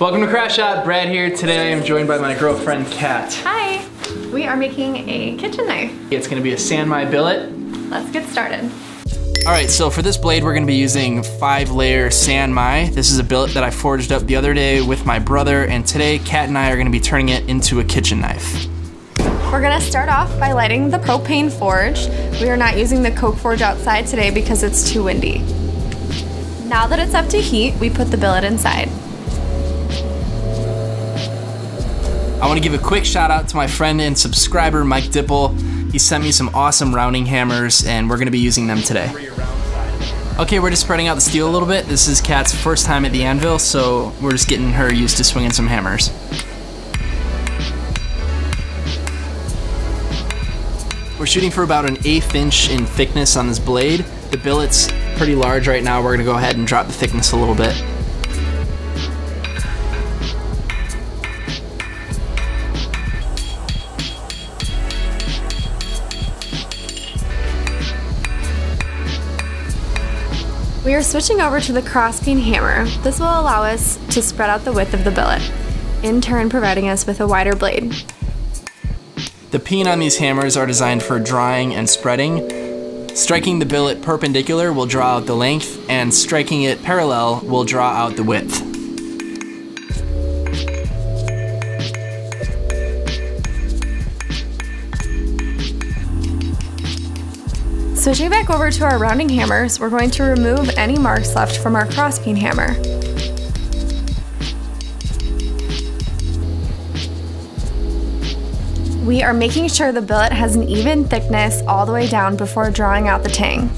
Welcome to Craft Shop. Brad here. Today I'm joined by my girlfriend Cat. Hi! We are making a kitchen knife. It's gonna be a Sanmai billet. Let's get started. All right, so for this blade, we're gonna be using five layer Sanmai. This is a billet that I forged up the other day with my brother, and today Cat and I are gonna be turning it into a kitchen knife. We're gonna start off by lighting the propane forge. We are not using the coke forge outside today because it's too windy. Now that it's up to heat, we put the billet inside. I wanna give a quick shout out to my friend and subscriber, Mike Dipple. He sent me some awesome rounding hammers, and we're gonna be using them today. Okay, we're just spreading out the steel a little bit. This is Cat's first time at the anvil, so we're just getting her used to swinging some hammers. We're shooting for about an eighth inch in thickness on this blade. The billet's pretty large right now. We're gonna go ahead and drop the thickness a little bit. We are switching over to the crosspeen hammer. This will allow us to spread out the width of the billet, in turn providing us with a wider blade. The peen on these hammers are designed for drawing and spreading. Striking the billet perpendicular will draw out the length, and striking it parallel will draw out the width. Switching back over to our rounding hammers, we're going to remove any marks left from our crosspeen hammer. We are making sure the billet has an even thickness all the way down before drawing out the tang.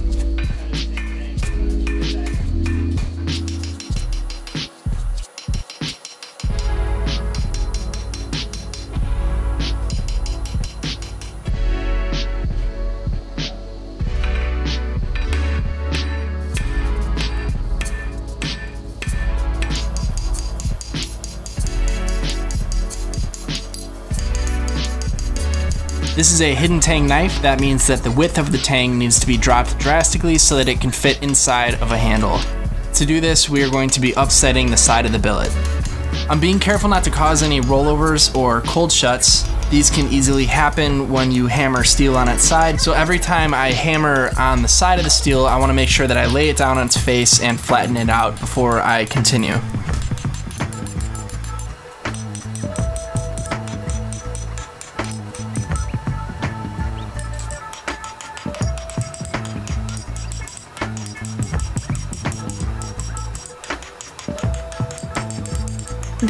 This is a hidden tang knife. That means that the width of the tang needs to be dropped drastically so that it can fit inside of a handle. To do this, we are going to be upsetting the side of the billet. I'm being careful not to cause any rollovers or cold shuts. These can easily happen when you hammer steel on its side, so every time I hammer on the side of the steel, I want to make sure that I lay it down on its face and flatten it out before I continue.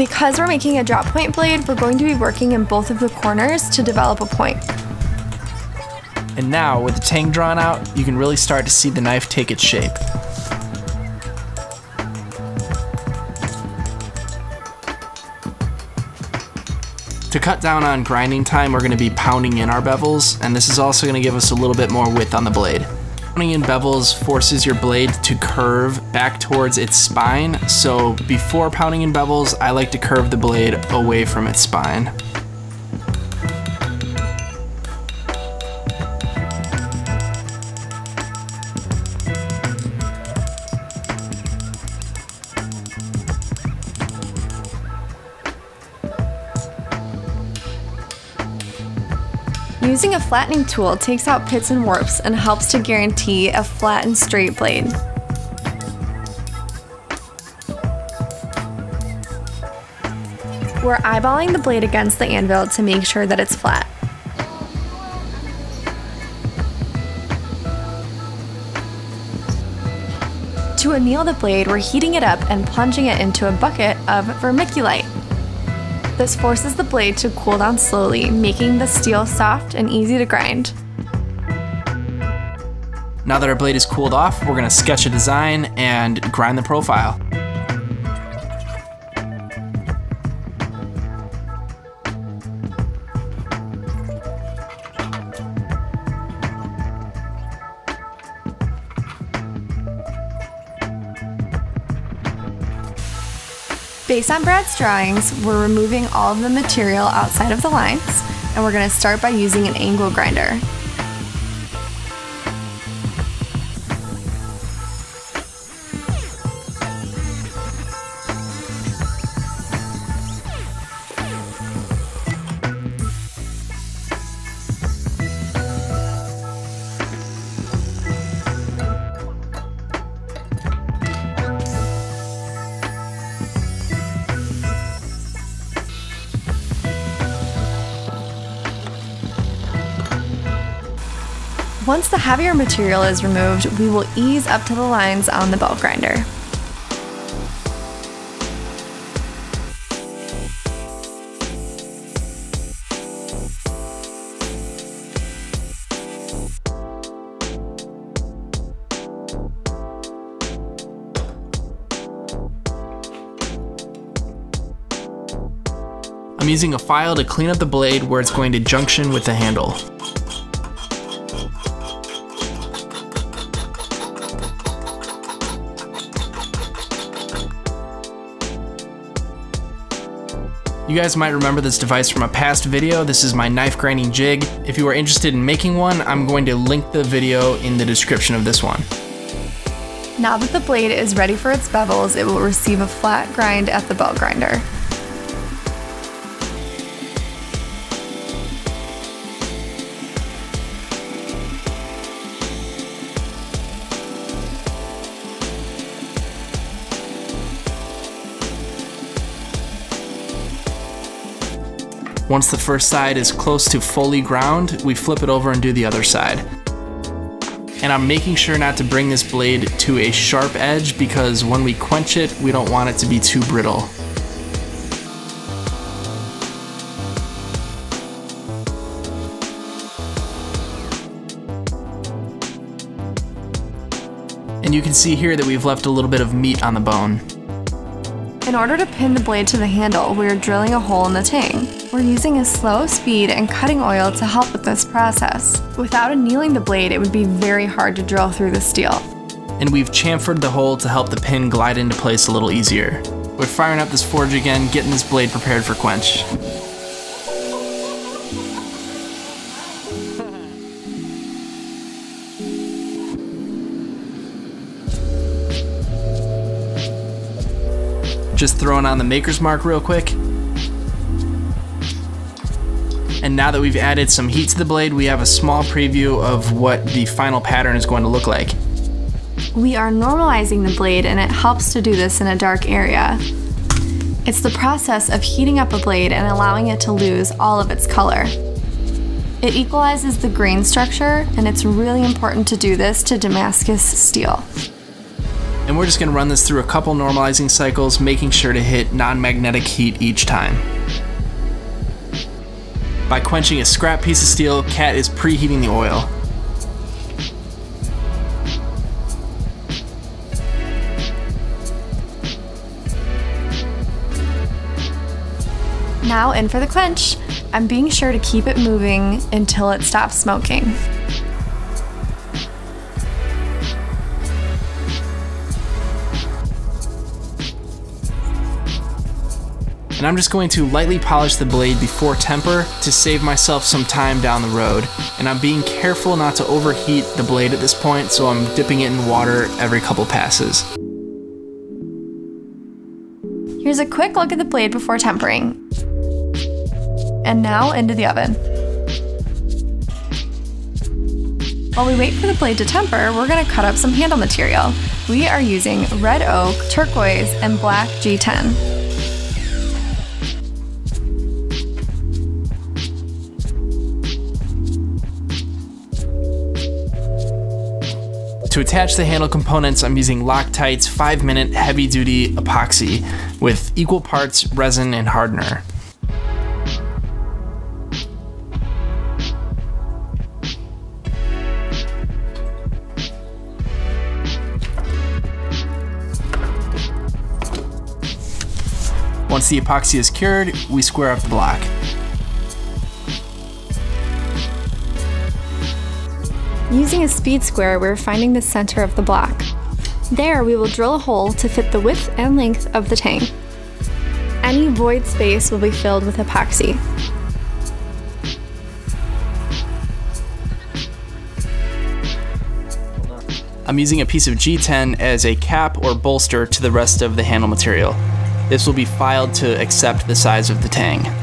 Because we're making a drop point blade, we're going to be working in both of the corners to develop a point. And now, with the tang drawn out, you can really start to see the knife take its shape. To cut down on grinding time, we're going to be pounding in our bevels, and this is also going to give us a little bit more width on the blade. Pounding in bevels forces your blade to curve back towards its spine, so before pounding in bevels, I like to curve the blade away from its spine. Using a flattening tool takes out pits and warps and helps to guarantee a flat and straight blade. We're eyeballing the blade against the anvil to make sure that it's flat. To anneal the blade, we're heating it up and plunging it into a bucket of vermiculite. This forces the blade to cool down slowly, making the steel soft and easy to grind. Now that our blade is cooled off, we're going to sketch a design and grind the profile. Based on Brad's drawings, we're removing all of the material outside of the lines, and we're going to start by using an angle grinder. Once the heavier material is removed, we will ease up to the lines on the belt grinder. I'm using a file to clean up the blade where it's going to junction with the handle. You guys might remember this device from a past video. This is my knife grinding jig. If you are interested in making one, I'm going to link the video in the description of this one. Now that the blade is ready for its bevels, it will receive a flat grind at the belt grinder. Once the first side is close to fully ground, we flip it over and do the other side. And I'm making sure not to bring this blade to a sharp edge because when we quench it, we don't want it to be too brittle. And you can see here that we've left a little bit of meat on the bone. In order to pin the blade to the handle, we are drilling a hole in the tang. We're using a slow speed and cutting oil to help with this process. Without annealing the blade, it would be very hard to drill through the steel. And we've chamfered the hole to help the pin glide into place a little easier. We're firing up this forge again, getting this blade prepared for quench. Just throwing on the maker's mark real quick. And now that we've added some heat to the blade, we have a small preview of what the final pattern is going to look like. We are normalizing the blade and it helps to do this in a dark area. It's the process of heating up a blade and allowing it to lose all of its color. It equalizes the grain structure and it's really important to do this to Damascus steel and we're just going to run this through a couple normalizing cycles, making sure to hit non-magnetic heat each time. By quenching a scrap piece of steel, Cat is preheating the oil. Now in for the quench. I'm being sure to keep it moving until it stops smoking. And I'm just going to lightly polish the blade before temper to save myself some time down the road. And I'm being careful not to overheat the blade at this point, so I'm dipping it in water every couple passes. Here's a quick look at the blade before tempering. And now into the oven. While we wait for the blade to temper, we're going to cut up some handle material. We are using red oak, turquoise, and black G10. To attach the handle components, I'm using Loctite's 5 minute heavy duty epoxy with equal parts resin and hardener. Once the epoxy is cured, we square up the block. Using a speed square, we're finding the center of the block. There, we will drill a hole to fit the width and length of the tang. Any void space will be filled with epoxy. I'm using a piece of G10 as a cap or bolster to the rest of the handle material. This will be filed to accept the size of the tang.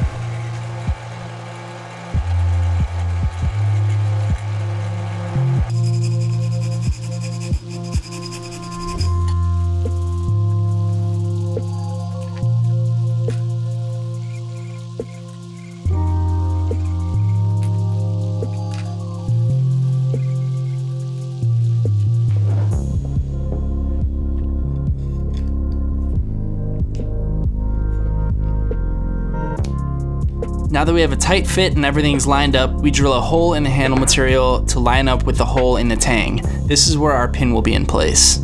That we have a tight fit and everything's lined up, we drill a hole in the handle material to line up with the hole in the tang. This is where our pin will be in place.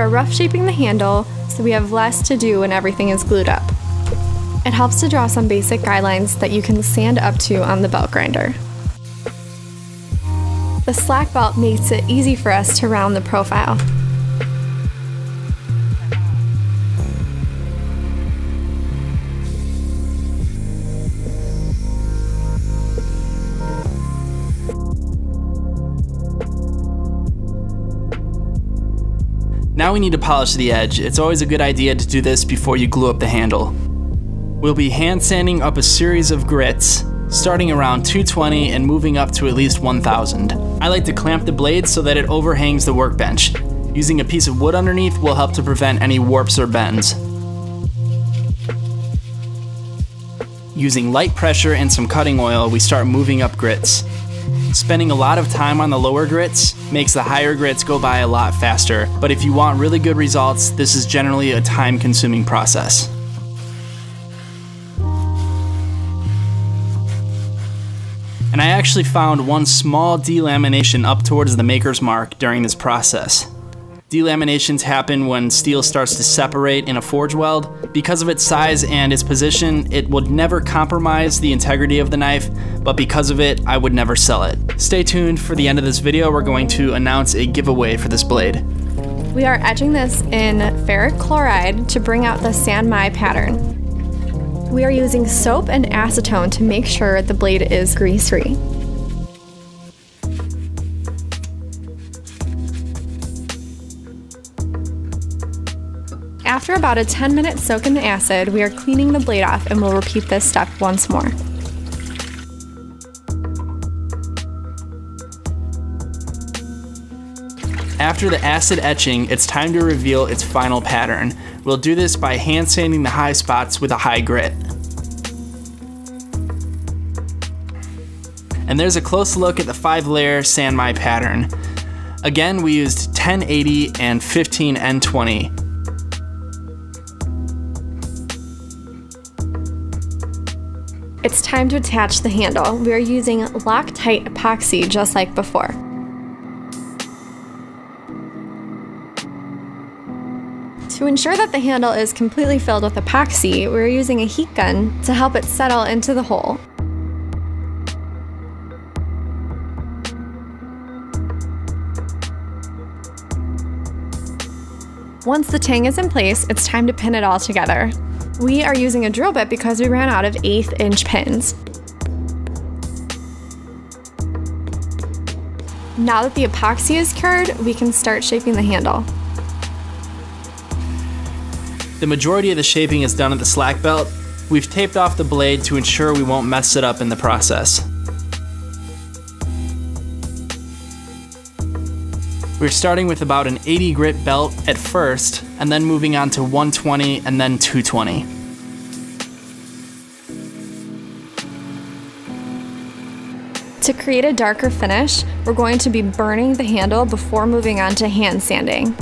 Are rough shaping the handle so we have less to do when everything is glued up. It helps to draw some basic guidelines that you can sand up to on the belt grinder. The slack belt makes it easy for us to round the profile. Now we need to polish the edge. It's always a good idea to do this before you glue up the handle. We'll be hand sanding up a series of grits, starting around 220 and moving up to at least 1000. I like to clamp the blade so that it overhangs the workbench. Using a piece of wood underneath will help to prevent any warps or bends. Using light pressure and some cutting oil, we start moving up grits. Spending a lot of time on the lower grits makes the higher grits go by a lot faster, but if you want really good results, this is generally a time consuming process. And I actually found one small delamination up towards the maker's mark during this process. Delaminations happen when steel starts to separate in a forge weld. Because of its size and its position, it would never compromise the integrity of the knife, but because of it, I would never sell it. Stay tuned for the end of this video, we're going to announce a giveaway for this blade. We are etching this in ferric chloride to bring out the Sanmai pattern. We are using soap and acetone to make sure the blade is grease-free. After about a 10 minute soak in the acid, we are cleaning the blade off and we'll repeat this step once more. After the acid etching, it's time to reveal its final pattern. We'll do this by hand sanding the high spots with a high grit. And there's a close look at the five layer Sanmai pattern. Again, we used 1080 and 15N20. It's time to attach the handle. We are using Loctite epoxy just like before. To ensure that the handle is completely filled with epoxy, we're using a heat gun to help it settle into the hole. Once the tang is in place, it's time to pin it all together. We are using a drill bit because we ran out of eighth inch pins. Now that the epoxy is cured, we can start shaping the handle. The majority of the shaping is done at the slack belt. We've taped off the blade to ensure we won't mess it up in the process. We're starting with about an 80 grit belt at first, and then moving on to 120 and then 220. To create a darker finish, we're going to be burning the handle before moving on to hand sanding.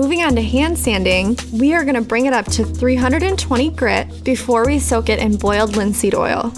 Moving on to hand sanding, we are going to bring it up to 320 grit before we soak it in boiled linseed oil.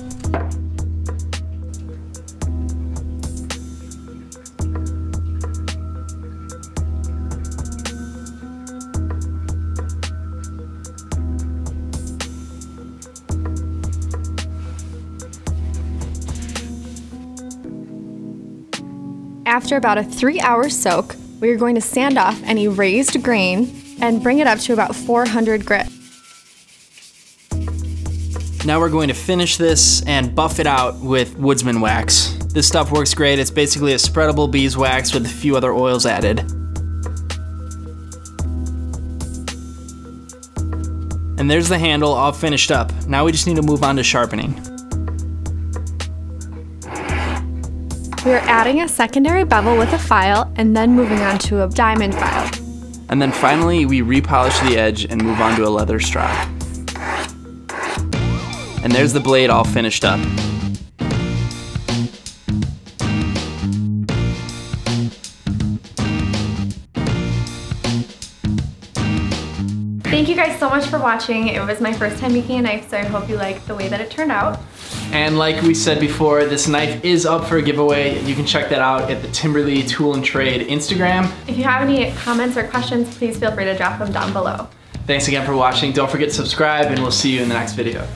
After about a three hour soak, we are going to sand off any raised grain and bring it up to about 400 grit. Now we're going to finish this and buff it out with Woodsman wax. This stuff works great. It's basically a spreadable beeswax with a few other oils added. And there's the handle all finished up. Now we just need to move on to sharpening. We are adding a secondary bevel with a file and then moving on to a diamond file. And then finally, we repolish the edge and move on to a leather strop. And there's the blade all finished up. So much for watching. It was my first time making a knife, so I hope you like the way that it turned out. And like we said before, this knife is up for a giveaway. You can check that out at the Timberlee Tool and Trade Instagram. If you have any comments or questions, please feel free to drop them down below. Thanks again for watching. Don't forget to subscribe and we'll see you in the next video.